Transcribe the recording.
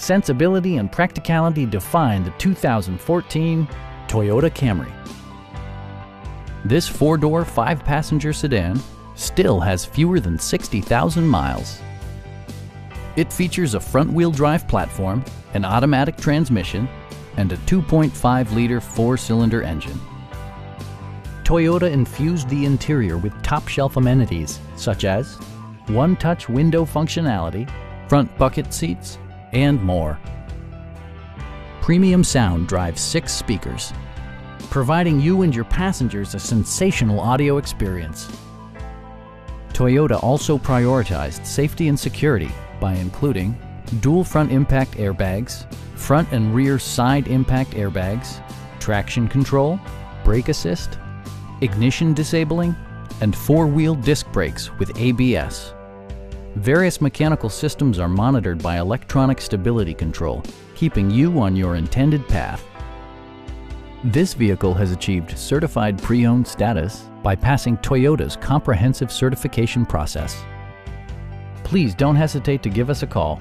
sensibility and practicality define the 2014 Toyota Camry. This four-door, five-passenger sedan still has fewer than 60,000 miles. It features a front-wheel drive platform, an automatic transmission, and a 2.5-liter four-cylinder engine. Toyota infused the interior with top-shelf amenities such as one-touch window functionality, front bucket seats, and more. Premium sound drives six speakers, providing you and your passengers a sensational audio experience. Toyota also prioritized safety and security by including dual front impact airbags, front and rear side impact airbags, traction control, brake assist, ignition disabling, and four-wheel disc brakes with ABS. Various mechanical systems are monitored by electronic stability control, keeping you on your intended path. This vehicle has achieved certified pre-owned status by passing Toyota's comprehensive certification process. Please don't hesitate to give us a call